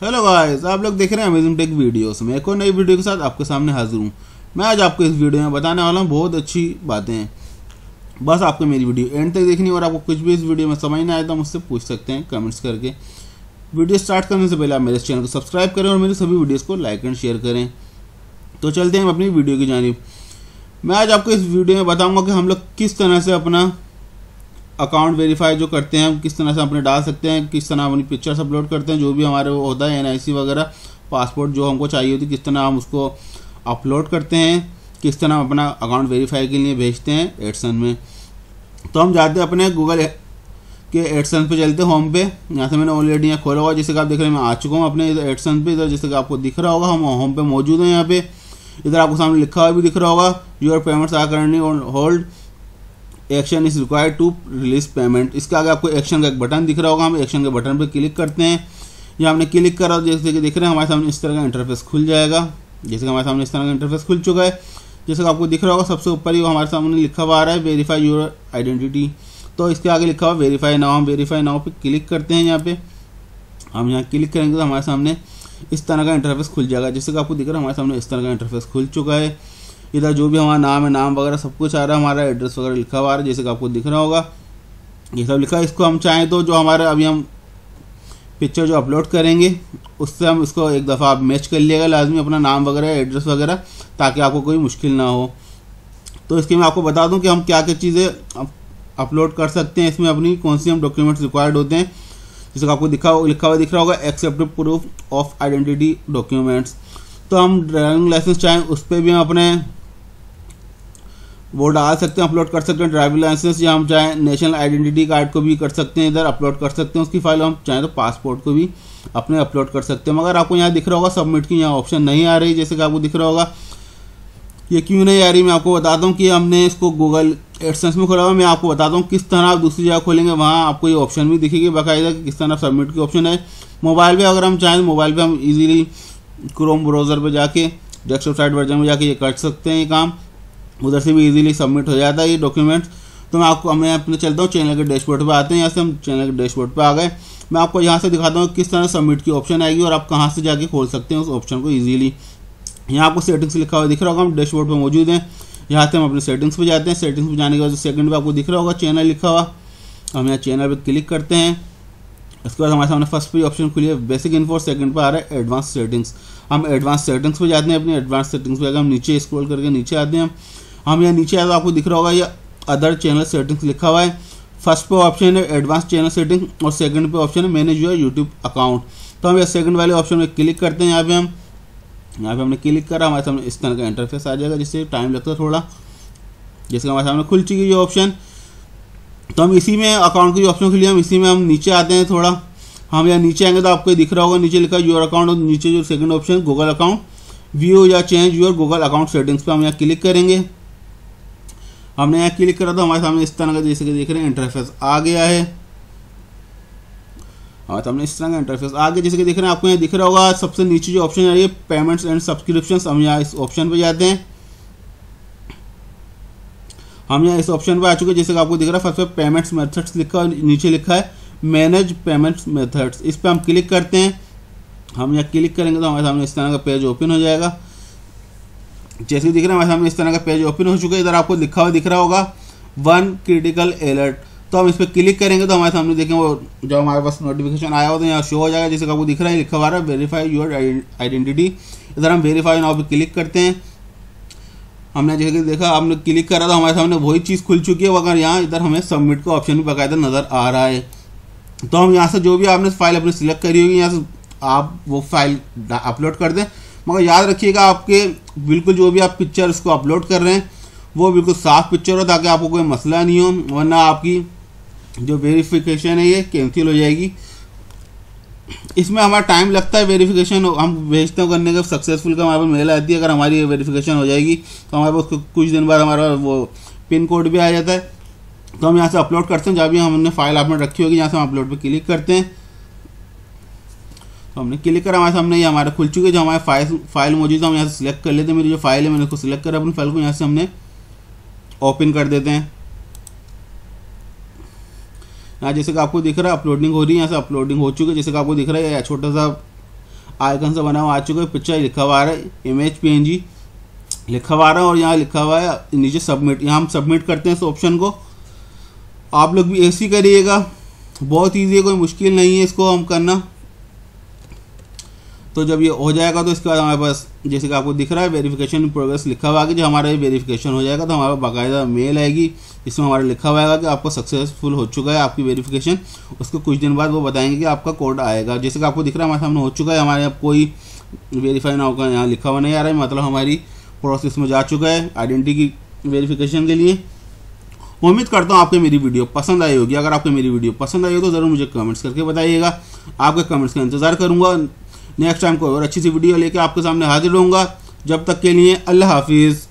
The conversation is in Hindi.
हेलो गाइस आप लोग देख रहे हैं अमेजिंग टेक वीडियोस में एक और नई वीडियो के साथ आपके सामने हाजिर हूँ। मैं आज आपको इस वीडियो में बताने वाला हूँ बहुत अच्छी बातें। बस आपको मेरी वीडियो एंड तक देखनी और आपको कुछ भी इस वीडियो में समझ नहीं आया तो मुझसे पूछ सकते हैं कमेंट्स करके। वीडियो स्टार्ट करने से पहले आप मेरे चैनल को सब्सक्राइब करें और मेरी सभी वीडियोज़ को लाइक एंड शेयर करें। तो चलते हैं अपनी वीडियो की जानब। मैं आज आपको इस वीडियो में बताऊँगा कि हम लोग किस तरह से अपना अकाउंट वेरीफाई जो करते हैं हम किस तरह से अपने डाल सकते हैं, किस तरह अपनी पिक्चर्स अपलोड करते हैं, जो भी हमारे वो होता है एन वगैरह पासपोर्ट जो हमको चाहिए होती है, किस तरह हम उसको अपलोड करते हैं, किस तरह हम अपना अकाउंट वेरीफाई के लिए भेजते हैं एडसन में। तो हम जाते हैं अपने गूगल के एडसन पे, चलते होम पे। यहाँ से मैंने ऑलरेडी यहाँ खोला हुआ जैसे कि आप देख रहे हैं, मैं आ चुका हूँ अपने इधर एडसन पे। इधर जैसे कि आपको दिख रहा होगा, हम होम पे मौजूद हैं यहाँ पे। इधर आपको सामने लिखा हुआ भी दिख रहा होगा your payments are currently hold action is required to release payment इसके आगे आपको एक्शन का एक बटन दिख रहा होगा, हम एक्शन के बटन पर क्लिक करते हैं। या हमने क्लिक करा जैसे कि दिख रहे हैं, हमारे सामने इस तरह का इंटरफेस खुल जाएगा। जैसे कि हमारे सामने इस तरह का इंटरफेस खुल चुका है। जैसे कि आपको दिख रहा होगा, सबसे ऊपर ही हमारे सामने लिखा हुआ आ रहा है वेरीफाई योर आइडेंटिटी तो इसके आगे लिखा हुआ वेरीफाई नाउ हम वेरीफाई नाउ पे क्लिक करते हैं यहाँ पे। हम यहाँ क्लिक करेंगे तो हमारे सामने इस तरह का इंटरफेस खुल जाएगा। जैसे कि आपको दिख रहा है, हमारे सामने इस तरह का इंटरफेस खुल चुका है। इधर जो भी हमारा नाम है, नाम वगैरह सब कुछ आ रहा है, हमारा एड्रेस वगैरह लिखा हुआ आ रहा है, जैसे कि आपको दिख रहा होगा। ये सब लिखा है। इसको हम चाहें तो जो हमारे अभी हम पिक्चर जो अपलोड करेंगे, उससे हम इसको एक दफ़ा आप मैच कर लिएगा, लाजमी अपना नाम वगैरह एड्रेस वगैरह, ताकि आपको कोई मुश्किल ना हो। तो इसके मैं आपको बता दूँ कि हम क्या क्या चीज़ें अपलोड कर सकते हैं। इसमें अपनी कौन सी हम डॉक्यूमेंट्स रिक्वायर्ड होते हैं। जैसे आपको दिखा, लिखा हुआ दिख रहा होगा accept proof of identity documents तो हम ड्राइविंग लाइसेंस चाहें, उस पर भी हम अपने वो डाल सकते हैं अपलोड कर सकते हैं ड्राइविंग लाइसेंस या हम चाहें नेशनल आइडेंटिटी कार्ड को भी कर सकते हैं, इधर अपलोड कर सकते हैं उसकी फ़ाइल हम चाहें तो पासपोर्ट को भी अपने अपलोड कर सकते हैं। मगर आपको यहाँ दिख रहा होगा सबमिट की यहाँ ऑप्शन नहीं आ रही, जैसे कि आपको दिख रहा होगा। ये क्यों नहीं आ रही, मैं आपको बताता हूँ कि हमने इसको गूगल एडसेंस में खोला हुआ मैं आपको बताता हूँ किस तरह आप दूसरी जगह खोलेंगे, वहाँ आपको ये ऑप्शन भी दिखेगी, बाकायदा कि किस तरह सबमिट की ऑप्शन है। मोबाइल पे अगर हम चाहें तो मोबाइल पे हम इजीली क्रोम ब्राउज़र पे जाके डेस्कटॉप साइड वर्जन में जाके ये कर सकते हैं ये काम। उधर से भी इजीली सबमिट हो जाता है ये डॉक्यूमेंट्स तो मैं आपको, मैं अपने चलता हूँ चैनल के डैशबोर्ड पर आते हैं, यहाँ से हम चैनल के डैशबोर्ड पर आ गए। मैं आपको यहाँ से दिखाता हूँ किस तरह सबमिट की ऑप्शन आएगी और आप कहाँ से जाके खोल सकते हैं उस ऑप्शन को ईजिली यहाँ आपको सेटिंग्स लिखा हुआ दिख रहा होगा, हम डैशबोर्ड पर मौजूद हैं। यहाँ से हम अपने सेटिंग्स पर जाते हैं। सेटिंग्स पर जाने के बाद सेकंड पर आपको दिख रहा होगा चैनल लिखा हुआ। हम यहाँ चैनल पर क्लिक करते हैं। उसके बाद हमारे सामने फ़र्स्ट पे ऑप्शन खुली है बेसिक इन्फो सेकंड पर आ रहा है एडवांस सेटिंग्स हम एडवांस सेटिंग्स पर जाते हैं, अपने एडवांस सेटिंग्स पर हम नीचे स्क्रॉल करके नीचे आते हैं। हम यहाँ नीचे आए तो आपको दिख रहा होगा, ये अदर चैनल सेटिंग्स लिखा हुआ है। फ़र्स्ट पे ऑप्शन है एडवांस चैनल सेटिंग और सेकंड पे ऑप्शन है मैनेज योर यूट्यूब अकाउंट तो हम ये सेकंड वाले ऑप्शन में क्लिक करते हैं, यहाँ पे हम, यहाँ पे हमने क्लिक करा, हमारे सामने इस तरह का इंटरफेस आ जाएगा, जिससे टाइम लगता है थोड़ा जैसे हमारे सामने खुल चुकी है ऑप्शन तो हम इसी में अकाउंट की ऑप्शन के लिए हम इसी में हम नीचे आते हैं थोड़ा। हम यहाँ नीचे आएँगे तो आपको दिख रहा होगा, नीचे लिखा योर अकाउंट और नीचे जो second option Google account view या change your Google account settings पर हम यहाँ क्लिक करेंगे। हमने यहाँ क्लिक करा तो हमारे सामने इस तरह का जैसे कि देख रहे हैं इंटरफेस आ गया है। तो हमने इस तरह का इंटरफेस आगे जैसे कि देख रहे हैं, आपको यहाँ दिख रहा होगा, सबसे नीचे जो ऑप्शन है ये पेमेंट्स एंड सब्सक्रिप्शन हम यहाँ इस ऑप्शन पे जाते हैं। हम यहाँ इस ऑप्शन पे आ चुके हैं, जैसे कि आपको दिख रहा है फ़र्स्ट पे पेमेंट्स मेथड्स लिखा है नीचे लिखा है मैनेज पेमेंट्स मेथड्स इस पर हम क्लिक करते हैं, हम यहाँ क्लिक करेंगे तो हमारे सामने इस तरह का पेज ओपन हो जाएगा। जैसे दिख रहा है हमारे सामने इस तरह का पेज ओपन हो चुका है। इधर आपको लिखा हुआ दिख रहा होगा वन क्रिटिकल अलर्ट तो हम इस पर क्लिक करेंगे तो हमारे सामने देखें वो जो हमारे पास नोटिफिकेशन आया हो तो यहाँ शो हो जाएगा, जैसे आपको दिख रहा है, लिखा हुआ है वेरीफाई योर आइडेंटिटी इधर हम वेरीफाई नाउ पर क्लिक करते हैं। हमने जैसे देखा हमने क्लिक करा तो हमारे सामने वही चीज़ खुल चुकी है अगर यहाँ इधर हमें सबमिट का ऑप्शन भी बाकायदा नज़र आ रहा है। तो हम यहाँ से जो भी आपने फ़ाइल अपनी सिलेक्ट करी होगी, यहाँ से आप वो फ़ाइल अपलोड कर दें। मगर याद रखिएगा, आपके बिल्कुल जो भी आप पिक्चर उसको अपलोड कर रहे हैं, वो बिल्कुल साफ़ पिक्चर हो, ताकि आपको कोई मसला नहीं हो, वरना आपकी जो वेरिफिकेशन है, ये कैंसिल हो जाएगी। इसमें हमारा टाइम लगता है वेरिफिकेशन हम भेजते हैं करने का सक्सेसफुल का हमारे पास मेल आती है, अगर हमारी वेरिफिकेशन हो जाएगी तो हमारे पास कुछ दिन बाद हमारा वो पिन कोड भी आ जाता है। तो हम यहाँ से अपलोड करते हैं, जहाँ भी हमने फ़ाइल आपने रखी होगी, यहाँ से हम अपलोड पर क्लिक करते हैं। तो हमने क्लिक करा हमारे सामने, ये हमारा खुल चुके जो हमारे फ़ाइल फ़ाइल मौजूद है, हम यहाँ से सिलेक्ट कर लेते हैं। मेरी जो फ़ाइल है, मैंने उसको सिलेक्ट करा, अपनी फ़ाइल को यहाँ से हमने ओपन कर देते हैं। यहाँ जैसे कि आपको दिख रहा है अपलोडिंग हो रही है, यहाँ से अपलोडिंग हो चुकी है। जैसे कि आपको दिख रहा है छोटा सा आइकन सा बना हुआ आ चुका है पिक्चर लिखा हुआ रहा है इमेज पीएनजी लिखा हुआ रहा है, और यहाँ लिखा हुआ है, नीचे सबमिट यहाँ हम सबमिट करते हैं इस ऑप्शन को। आप लोग भी ऐसे करिएगा, बहुत ईजी है, कोई मुश्किल नहीं है इसको हम करना। तो जब ये हो जाएगा तो इसके बाद हमारे पास, जैसे कि आपको दिख रहा है वेरिफिकेशन प्रोग्रेस लिखा हुआ है कि जब हमारा ये वेरिफिकेशन हो जाएगा तो हमारा बाकायदा मेल आएगी। इसमें हमारा लिखा हुआ है कि आपको सक्सेसफुल हो चुका है आपकी वेरिफिकेशन उसको कुछ दिन बाद वो बताएँगे कि आपका कोड आएगा। जैसे कि आपको दिख रहा है हमारे सामने हो चुका है, हमारे यहाँ कोई वेरीफाई ना होगा यहाँ लिखा हुआ नहीं आ रहा है मतलब हमारी प्रोसेस में जा चुका है आइडेंटिटी की वेरिफिकेशन के लिए। उम्मीद करता हूँ आपको मेरी वीडियो पसंद आई होगी। अगर आपको मेरी वीडियो पसंद आई हो तो ज़रूर मुझे कमेंट्स करके बताइएगा। आपके कमेंट्स का इंतज़ार करूँगा। नेक्स्ट टाइम कोई और अच्छी सी वीडियो लेके आपके सामने हाजिर रहूँगा। जब तक के लिए अल्लाह हाफिज़।